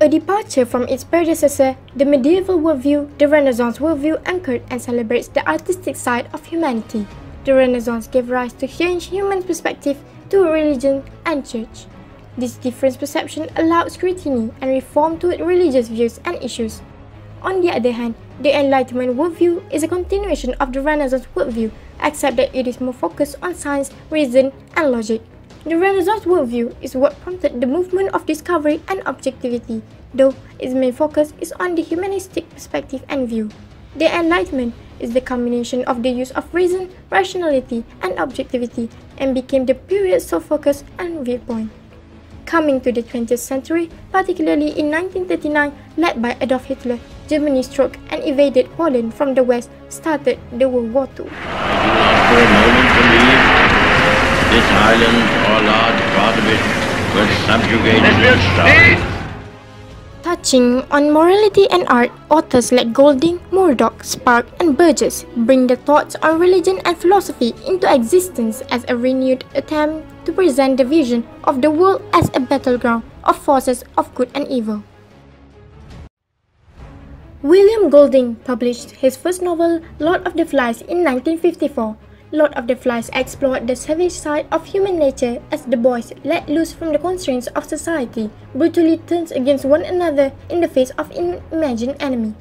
A departure from its predecessor, the medieval worldview, the Renaissance worldview anchored and celebrates the artistic side of humanity. The Renaissance gave rise to change human perspective to religion and church. This different perception allowed scrutiny and reform to religious views and issues. On the other hand, the Enlightenment worldview is a continuation of the Renaissance worldview, except that it is more focused on science, reason, and logic. The Renaissance worldview is what prompted the movement of discovery and objectivity, though its main focus is on the humanistic perspective and view. The Enlightenment is the combination of the use of reason, rationality, and objectivity, and became the period's sole focus and viewpoint. Coming to the 20th century, particularly in 1939, led by Adolf Hitler, Germany struck and invaded Poland from the west, started the World War II. This island or large part of it was subjugated. Touching on morality and art, authors like Golding, Murdoch, Spark, and Burgess bring the thoughts on religion and philosophy into existence as a renewed attempt to present the vision of the world as a battleground of forces of good and evil. William Golding published his first novel, Lord of the Flies, in 1954. Lord of the Flies explored the savage side of human nature as the boys, let loose from the constraints of society, brutally turns against one another in the face of an imagined enemy.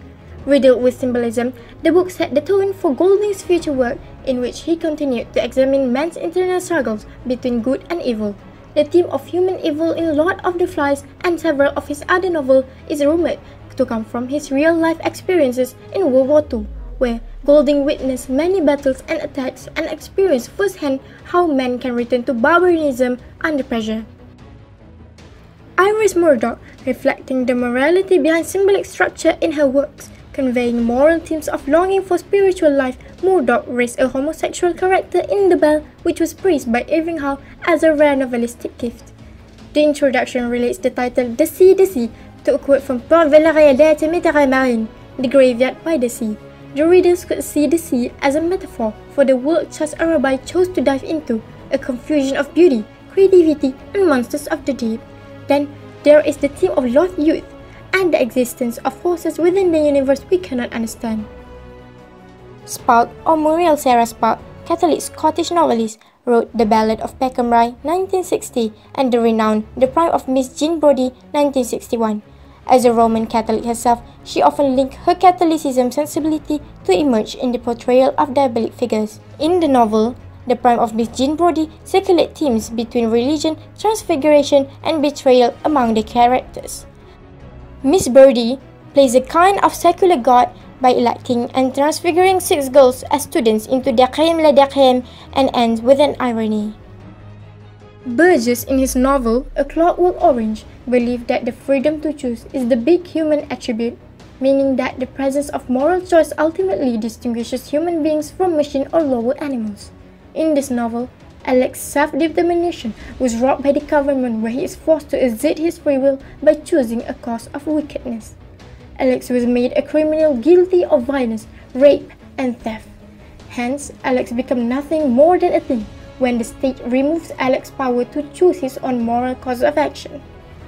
Riddled with symbolism, the book set the tone for Golding's future work, in which he continued to examine man's internal struggles between good and evil. The theme of human evil in Lord of the Flies and several of his other novels is rumored to come from his real life experiences in World War II where Golding witnessed many battles and attacks and experienced firsthand how men can return to barbarism under pressure. Iris Murdoch, reflecting the morality behind symbolic structure in her works, conveying moral themes of longing for spiritual life, Murdoch raised a homosexual character in The Bell, which was praised by Irving Howe as a rare novelistic gift. The introduction relates the title The Sea, the Sea to a quote from Port Valérien d'Arte Marine, the graveyard by the sea. The readers could see the sea as a metaphor for the world Charles Arrowby chose to dive into, a confusion of beauty, creativity, and monsters of the deep. Then there is the theme of lost youth and the existence of forces within the universe we cannot understand. Spark, or Muriel Sarah Spark, Catholic Scottish novelist, wrote The Ballad of Peckham Rye 1960 and the renowned The Prime of Miss Jean Brodie 1961. As a Roman Catholic herself, she often linked her Catholicism sensibility to emerge in the portrayal of diabolic figures. In the novel, The Prime of Miss Jean Brodie circulate themes between religion, transfiguration, and betrayal among the characters. Miss Brodie plays a kind of secular god by electing and transfiguring six girls as students into crème la crème and ends with an irony. Burgess, in his novel A Clockwork Orange, believed that the freedom to choose is the big human attribute, meaning that the presence of moral choice ultimately distinguishes human beings from machine or lower animals. In this novel, Alex's self-determination was robbed by the government where he is forced to exert his free will by choosing a course of wickedness. Alex was made a criminal guilty of violence, rape, and theft. Hence, Alex became nothing more than a thing when the state removes Alex's power to choose his own moral course of action.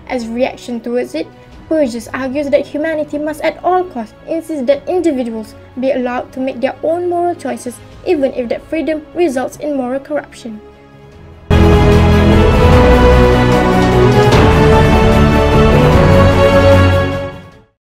As reaction towards it, Burgess argues that humanity must at all costs insist that individuals be allowed to make their own moral choices even if that freedom results in moral corruption.